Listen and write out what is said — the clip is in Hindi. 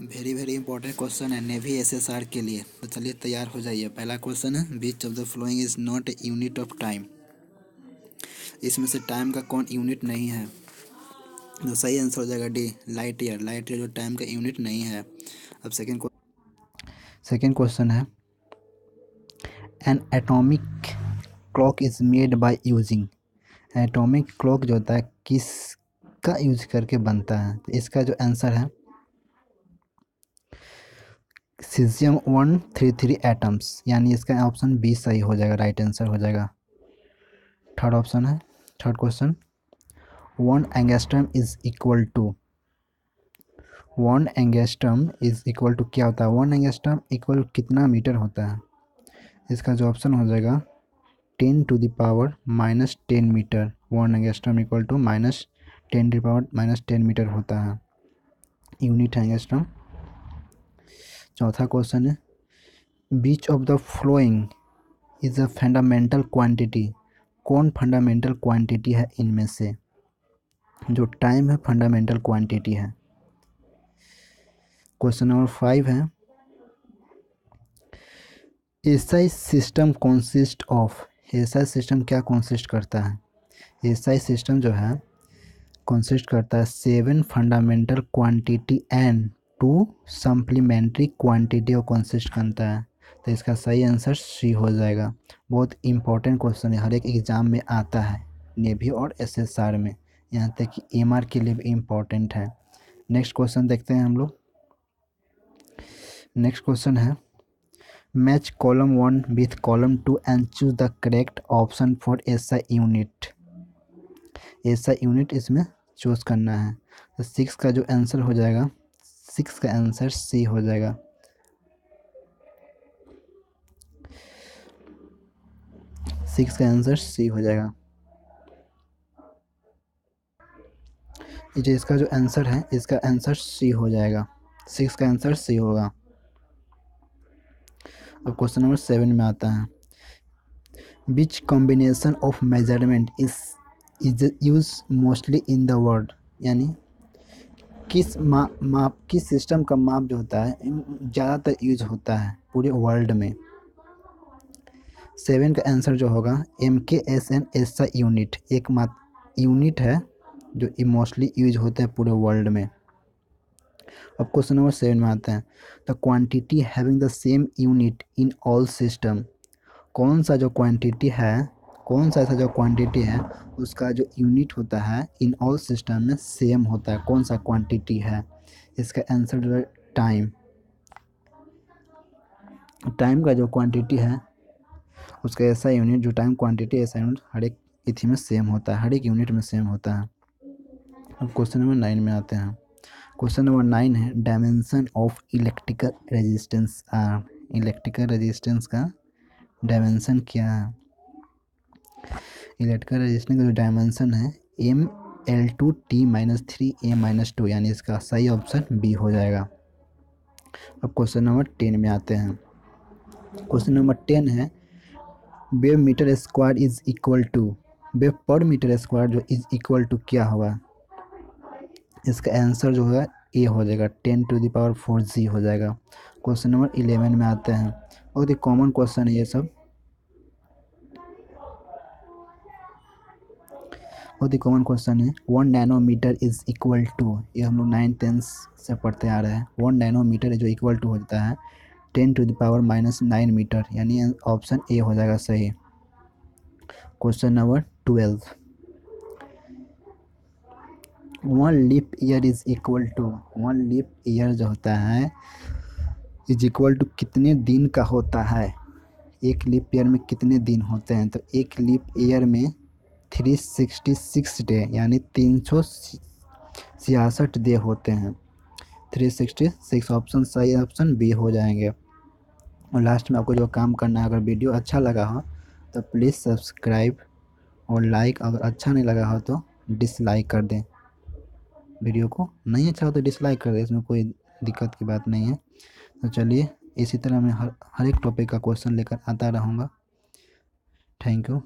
वेरी वेरी इंपॉर्टेंट क्वेश्चन है नेवी एसएसआर के लिए। तो चलिए तैयार हो जाइए। पहला क्वेश्चन है which of the following is not a unit of time इसमें से टाइम का कौन यूनिट नहीं है? तो सही आंसर हो जाएगा D light year light year जो टाइम का यूनिट नहीं है। अब सेकेंड सेकेंड क्वेश्चन है an atomic clock is made by using atomic clock जो होता है किस का यूज़ करके बनता है? तो इसका जो आंसर है caesium one three three atoms, यानी इसका ऑप्शन बी सही हो जाएगा, राइट आंसर हो जाएगा। थर्ड ऑप्शन है, third question. One angstrom is equal to, one angstrom is equal to क्या होता है? वन एंगेस्ट्रम इक्वल कितना मीटर होता है? इसका जो ऑप्शन हो जाएगा, ten to the power minus ten metre, one angstrom equal to minus ten to power minus ten metre होता है। यूनिट एंगेस्ट्रम चौथा क्वेश्चन है। Which of the following is a fundamental quantity कौन फंडामेंटल क्वांटिटी है इनमें से? जो टाइम है फंडामेंटल क्वांटिटी है। क्वेश्चन नंबर फाइव है। SI system consist of SI system क्या कॉन्सिस्ट करता है? एसआई सिस्टम जो है कॉन्सिस्ट करता है seven fundamental quantity and two supplementary quantity और कंसिस्ट करता है। तो इसका सही आंसर सी हो जाएगा। बहुत इंपॉर्टेंट क्वेश्चन है। हर एक एग्ज़ाम में आता है। नेवी और एसएसआर में। यहाँ तक कि एमआर के लिए भी इंपॉर्टेंट है। नेक्स्ट क्वेश्चन देखते हैं हम लोग। नेक्स्ट क्वेश्चन है। Match column one with column two and choose the correct option for I unit I unit इसमें चूज़ करना है। तो सिक्स का जो आंसर हो जाएगा। सिक्स का आंसर सी हो जाएगा। सिक्स का आंसर सी हो जाएगा। जो इसका जो आंसर है, इसका आंसर सी हो जाएगा। सिक्स का आंसर सी होगा। अब क्वेश्चन नंबर सेवन में आता है। Which combination of measurement is is use mostly in the world यानी किस माप माप, किस सिस्टम का माप जो होता है ज़्यादातर यूज़ होता है पूरे वर्ल्ड में। सेवन का आंसर जो होगा M K S and S I unit एक मात यूनिट है जो मोस्टली यूज़ होता है पूरे वर्ल्ड में। अब क्वेश्चन नंबर सेवन में आते हैं। The quantity having the same unit in all system कौन सा जो क्वांटिटी है कौन सा ऐसा जो क्वांटिटी है, उसका जो यूनिट होता है इन ऑल सिस्टम में सेम होता है। कौन सा क्वांटिटी है? इसका आंसर जो टाइम टाइम का जो क्वांटिटी है, उसका ऐसा यूनिट जो टाइम क्वांटिटी ऐसा यूनिट हर एक इथी में सेम होता है। हर एक यूनिट में सेम होता है। अब क्वेश्चन नंबर नाइन में आते हैं। क्वेश्चन नंबर नाइन है dimension of electrical resistance electrical resistance का डायमेंशन क्या है? इलेक्ट्रिकल रजिस्टेंस का जो डायमेंशन है M L two T minus three A minus two यानी इसका सही ऑप्शन बी हो जाएगा। अब क्वेश्चन नंबर टेन में आते हैं। क्वेश्चन नंबर टेन है wave metre square is equal to wave per metre square जो इज़ इक्वल टू क्या होगा? इसका आंसर जो है ए हो जाएगा। Ten to the power four जी हो जाएगा। क्वेश्चन नंबर इलेवन में आते हैं। बहुत ही कॉमन क्वेश्चन है ये सब। बहुत ही कॉमन क्वेश्चन है one nanometer is equal to ये हम लोग नाइन टेंथ से पढ़ते आ रहे हैं वन नैनोमीटर जो इक्वल टू होता है ten to the power minus nine meter यानी ऑप्शन ए हो जाएगा सही। Question number twelve one leap year is equal to one leap year जो होता है इज़ इक्वल टू कितने दिन का होता है? एक लिप ईयर में कितने दिन होते हैं? तो एक लिप ईयर में थ्री सिक्सटी सिक्स डे, यानी तीन सौ छियासठ डे होते हैं। थ्री सिक्सटी सिक्स ऑप्शन, सही ऑप्शन बी हो जाएँगे। और लास्ट में आपको जो काम करना है, अगर वीडियो अच्छा लगा हो तो प्लीज़ सब्सक्राइब और लाइक अगर अच्छा नहीं लगा हो तो डिसलाइक कर दें। वीडियो को नहीं अच्छा हो तो डिसलाइक कर दें, इसमें कोई दिक्कत की बात नहीं है। तो चलिए, इसी तरह मैं हर हर एक टॉपिक का क्वेश्चन लेकर आता रहूँगा। Thank you